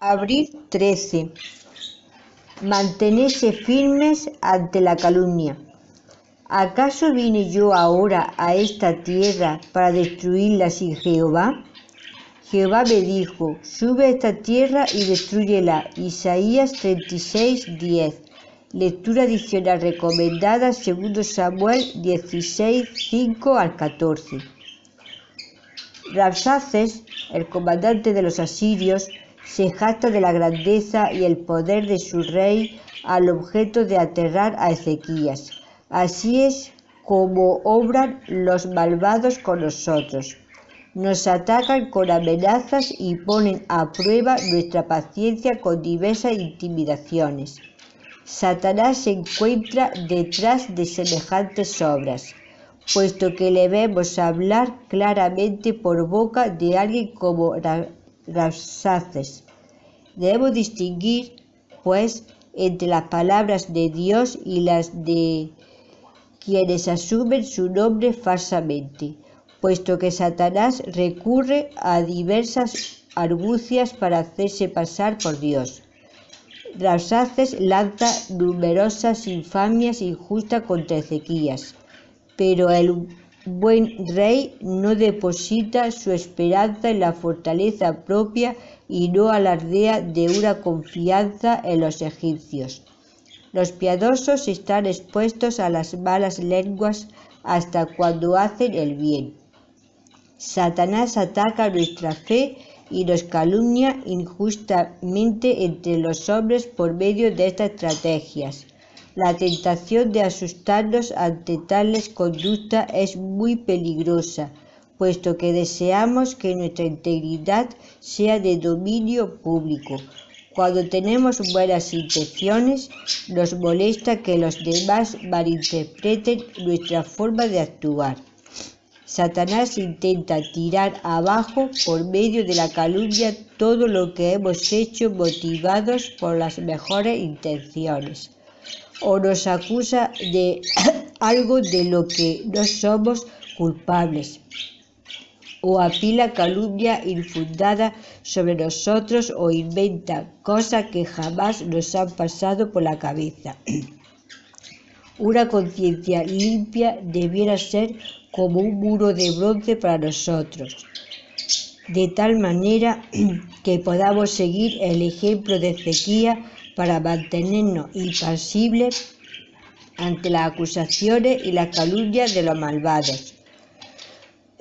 Abril 13. Mantenerse firmes ante la calumnia. ¿Acaso vine yo ahora a esta tierra para destruirla sin Jehová? Jehová me dijo, sube a esta tierra y destruyela. Isaías 36, 10. Lectura adicional recomendada, 2 Samuel 16, 5 al 14. Rabsaces, el comandante de los asirios, se jacta de la grandeza y el poder de su rey al objeto de aterrar a Ezequías. Así es como obran los malvados con nosotros. Nos atacan con amenazas y ponen a prueba nuestra paciencia con diversas intimidaciones. Satanás se encuentra detrás de semejantes obras, puesto que le vemos hablar claramente por boca de alguien como Rabsaces. Debemos distinguir, pues, entre las palabras de Dios y las de quienes asumen su nombre falsamente, puesto que Satanás recurre a diversas argucias para hacerse pasar por Dios. Rabsaces lanza numerosas infamias injustas contra Ezequías, pero el buen rey no deposita su esperanza en la fortaleza propia y no alardea de una confianza en los egipcios. Los piadosos están expuestos a las malas lenguas hasta cuando hacen el bien. Satanás ataca nuestra fe y nos calumnia injustamente entre los hombres por medio de estas estrategias. La tentación de asustarnos ante tales conductas es muy peligrosa, puesto que deseamos que nuestra integridad sea de dominio público. Cuando tenemos buenas intenciones, nos molesta que los demás malinterpreten nuestra forma de actuar. Satanás intenta tirar abajo por medio de la calumnia todo lo que hemos hecho motivados por las mejores intenciones o nos acusa de algo de lo que no somos culpables o apila calumnia infundada sobre nosotros o inventa cosas que jamás nos han pasado por la cabeza. Una conciencia limpia debiera ser como un muro de bronce para nosotros, de tal manera que podamos seguir el ejemplo de Ezequiel para mantenernos impasibles ante las acusaciones y las calumnias de los malvados.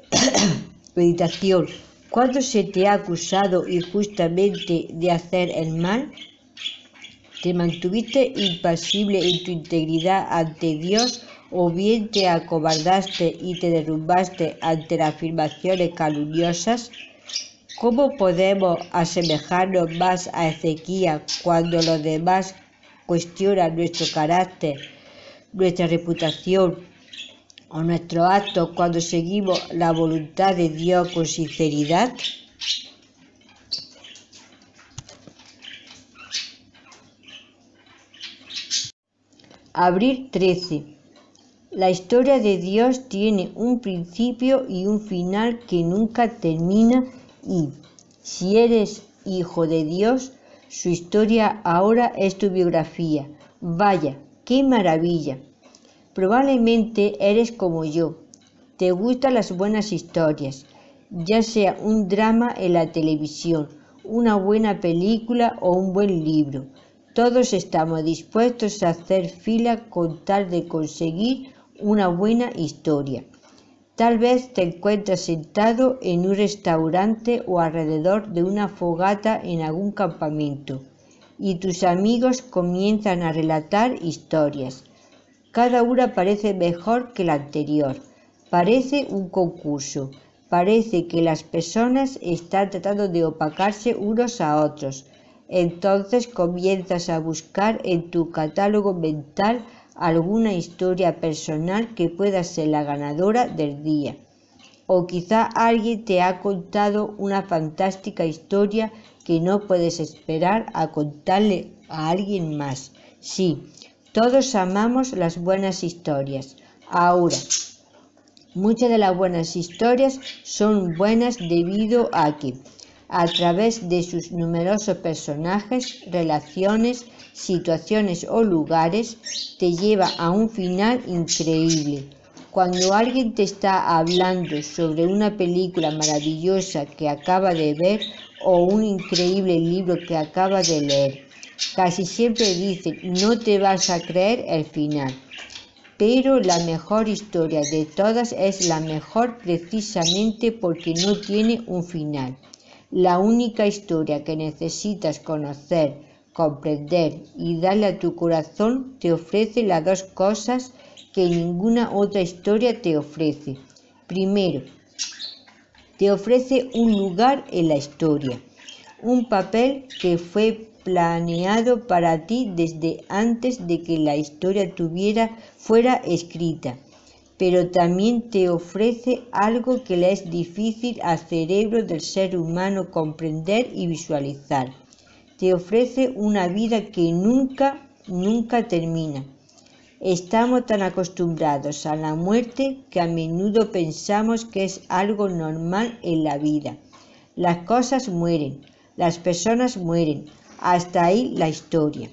Meditación. ¿Cuándo se te ha acusado injustamente de hacer el mal? ¿Te mantuviste impasible en tu integridad ante Dios o bien te acobardaste y te derrumbaste ante las afirmaciones calumniosas? ¿Cómo podemos asemejarnos más a Ezequiel cuando los demás cuestionan nuestro carácter, nuestra reputación o nuestros actos cuando seguimos la voluntad de Dios con sinceridad? Abril 13. La historia de Dios tiene un principio y un final que nunca termina y, si eres hijo de Dios, su historia ahora es tu biografía. Vaya, qué maravilla. Probablemente eres como yo. Te gustan las buenas historias, ya sea un drama en la televisión, una buena película o un buen libro. Todos estamos dispuestos a hacer fila con tal de conseguir una buena historia. Tal vez te encuentres sentado en un restaurante o alrededor de una fogata en algún campamento y tus amigos comienzan a relatar historias. Cada una parece mejor que la anterior. Parece un concurso. Parece que las personas están tratando de opacarse unos a otros. Entonces comienzas a buscar en tu catálogo mental alguna historia personal que pueda ser la ganadora del día. O quizá alguien te ha contado una fantástica historia que no puedes esperar a contarle a alguien más. Sí, todos amamos las buenas historias. Ahora, muchas de las buenas historias son buenas debido a que a través de sus numerosos personajes, relaciones, situaciones o lugares, te lleva a un final increíble. Cuando alguien te está hablando sobre una película maravillosa que acaba de ver o un increíble libro que acaba de leer, casi siempre dicen no te vas a creer el final. Pero la mejor historia de todas es la mejor precisamente porque no tiene un final. La única historia que necesitas conocer, comprender y darle a tu corazón te ofrece las dos cosas que ninguna otra historia te ofrece. Primero, te ofrece un lugar en la historia, un papel que fue planeado para ti desde antes de que la historia tuviera fuera escrita pero también te ofrece algo que le es difícil al cerebro del ser humano comprender y visualizar. Te ofrece una vida que nunca, nunca termina. Estamos tan acostumbrados a la muerte que a menudo pensamos que es algo normal en la vida. Las cosas mueren, las personas mueren, hasta ahí la historia.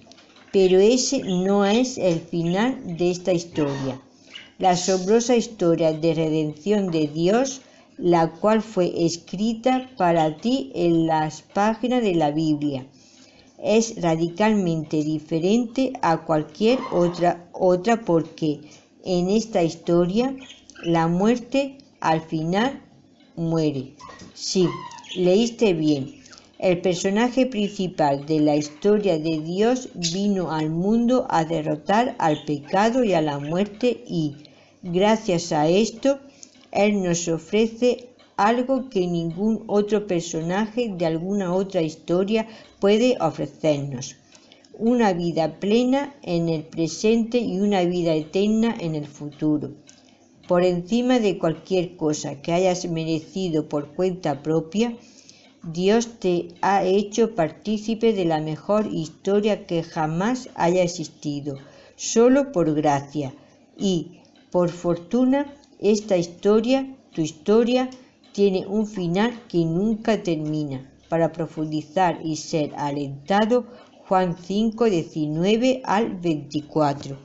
Pero ese no es el final de esta historia la asombrosa historia de redención de Dios, la cual fue escrita para ti en las páginas de la Biblia. Es radicalmente diferente a cualquier otra, otra porque en esta historia la muerte al final muere. Sí, leíste bien. El personaje principal de la historia de Dios vino al mundo a derrotar al pecado y a la muerte y, gracias a esto, Él nos ofrece algo que ningún otro personaje de alguna otra historia puede ofrecernos. Una vida plena en el presente y una vida eterna en el futuro. Por encima de cualquier cosa que hayas merecido por cuenta propia, Dios te ha hecho partícipe de la mejor historia que jamás haya existido, solo por gracia. Y, por fortuna, esta historia, tu historia, tiene un final que nunca termina. Para profundizar y ser alentado, Juan 5, 19 al 24.